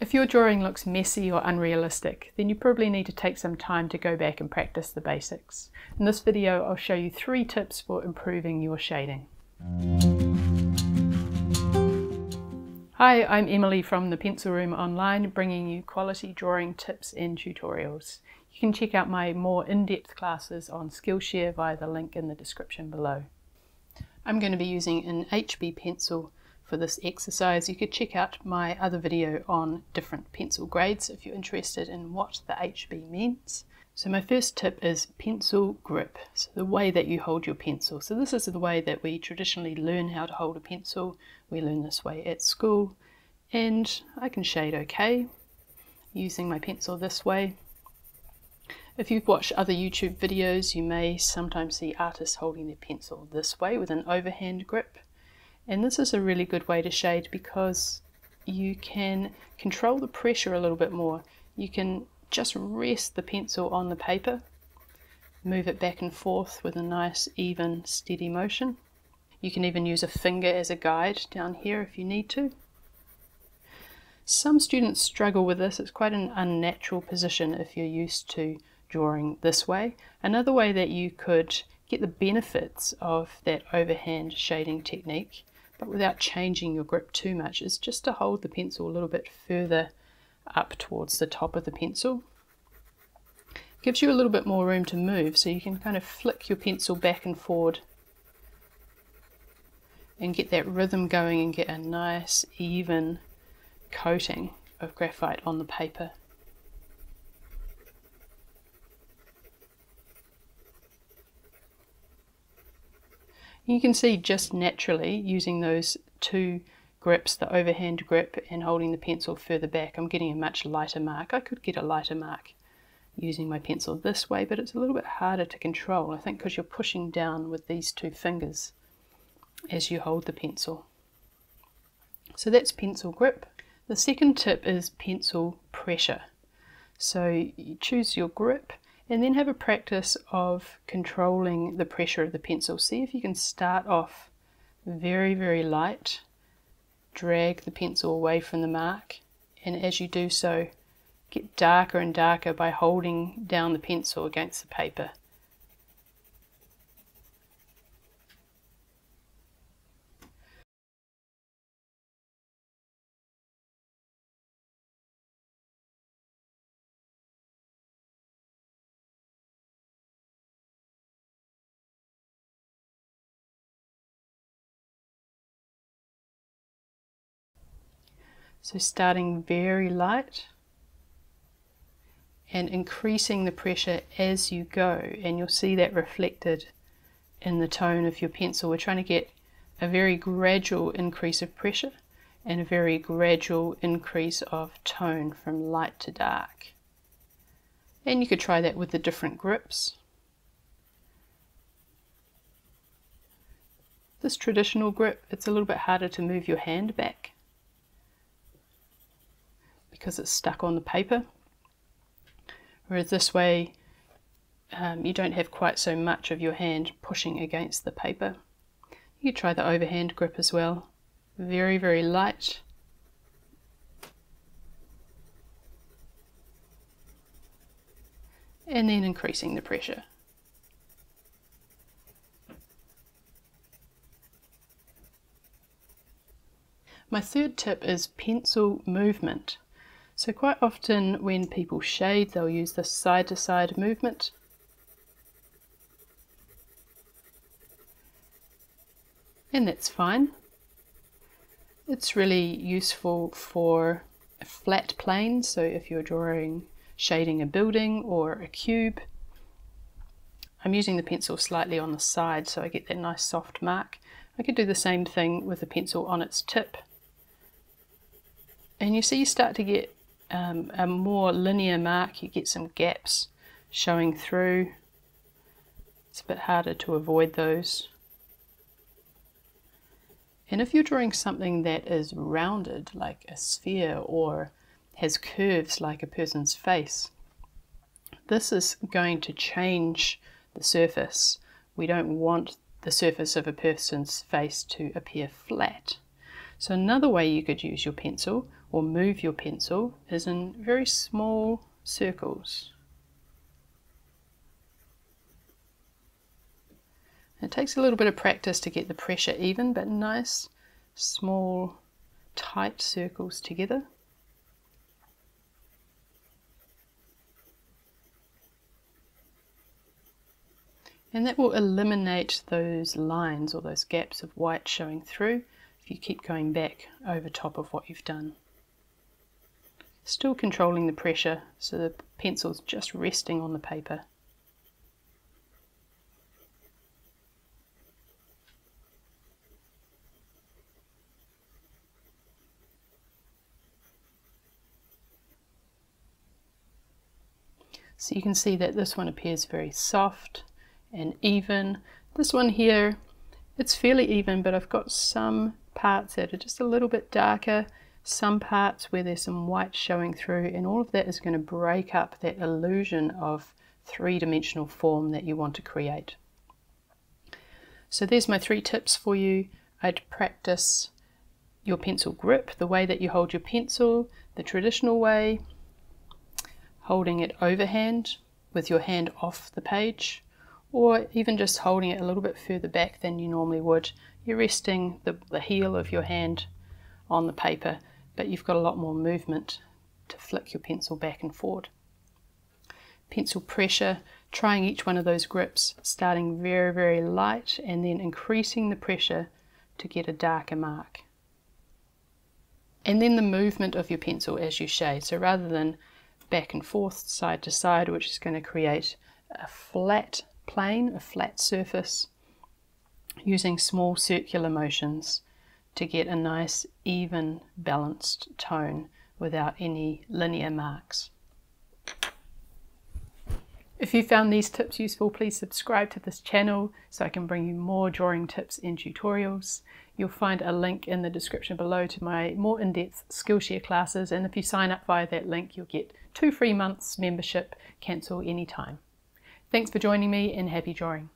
If your drawing looks messy or unrealistic, then you probably need to take some time to go back and practice the basics. In this video, I'll show you three tips for improving your shading. Hi, I'm Emily from the Pencil Room Online, bringing you quality drawing tips and tutorials. You can check out my more in-depth classes on Skillshare via the link in the description below. I'm going to be using an HB pencil for this exercise. You could check out my other video on different pencil grades if you're interested in what the HB means. So my first tip is pencil grip, so the way that you hold your pencil. So this is the way that we traditionally learn how to hold a pencil. We learn this way at school and I can shade okay using my pencil this way. If you've watched other YouTube videos, you may sometimes see artists holding their pencil this way with an overhand grip. And this is a really good way to shade because you can control the pressure a little bit more. You can just rest the pencil on the paper, move it back and forth with a nice even steady motion. You can even use a finger as a guide down here if you need to. Some students struggle with this. It's quite an unnatural position if you're used to drawing this way. Another way that you could get the benefits of that overhand shading technique but without changing your grip too much, is just to hold the pencil a little bit further up towards the top of the pencil. Gives you a little bit more room to move, so you can kind of flick your pencil back and forward and get that rhythm going and get a nice even coating of graphite on the paper. You can see just naturally using those two grips, the overhand grip and holding the pencil further back, I'm getting a much lighter mark. I could get a lighter mark using my pencil this way, but it's a little bit harder to control, I think because you're pushing down with these two fingers as you hold the pencil. So that's pencil grip. The second tip is pencil pressure. So you choose your grip and then have a practice of controlling the pressure of the pencil. See if you can start off very, very light, drag the pencil away from the mark, and as you do so, get darker and darker by holding down the pencil against the paper. So starting very light and increasing the pressure as you go and you'll see that reflected in the tone of your pencil. We're trying to get a very gradual increase of pressure and a very gradual increase of tone from light to dark. And you could try that with the different grips. This traditional grip, it's a little bit harder to move your hand back because it's stuck on the paper. Whereas this way um, you don't have quite so much of your hand pushing against the paper. You try the overhand grip as well. Very, very light. And then increasing the pressure. My third tip is pencil movement. So quite often when people shade, they'll use the side-to-side movement. And that's fine. It's really useful for flat planes, so if you're drawing, shading a building or a cube. I'm using the pencil slightly on the side so I get that nice soft mark. I could do the same thing with the pencil on its tip. And you see you start to get um, a more linear mark, you get some gaps showing through. It's a bit harder to avoid those. And if you're drawing something that is rounded, like a sphere, or has curves like a person's face, this is going to change the surface. We don't want the surface of a person's face to appear flat. So another way you could use your pencil or move your pencil is in very small circles. It takes a little bit of practice to get the pressure even, but nice, small, tight circles together. And that will eliminate those lines or those gaps of white showing through you keep going back over top of what you've done. Still controlling the pressure so the pencil's just resting on the paper. So you can see that this one appears very soft and even. This one here, it's fairly even, but I've got some parts that are just a little bit darker, some parts where there's some white showing through, and all of that is going to break up that illusion of three-dimensional form that you want to create. So there's my three tips for you. I'd practice your pencil grip, the way that you hold your pencil, the traditional way, holding it overhand with your hand off the page, or even just holding it a little bit further back than you normally would. You're resting the, the heel of your hand on the paper, but you've got a lot more movement to flick your pencil back and forward. Pencil pressure, trying each one of those grips, starting very, very light and then increasing the pressure to get a darker mark. And then the movement of your pencil as you shade. So rather than back and forth, side to side, which is going to create a flat plane, a flat surface, using small circular motions to get a nice even balanced tone without any linear marks. If you found these tips useful, please subscribe to this channel so I can bring you more drawing tips and tutorials. You'll find a link in the description below to my more in-depth Skillshare classes and if you sign up via that link you'll get two free months membership, cancel anytime. Thanks for joining me and happy drawing.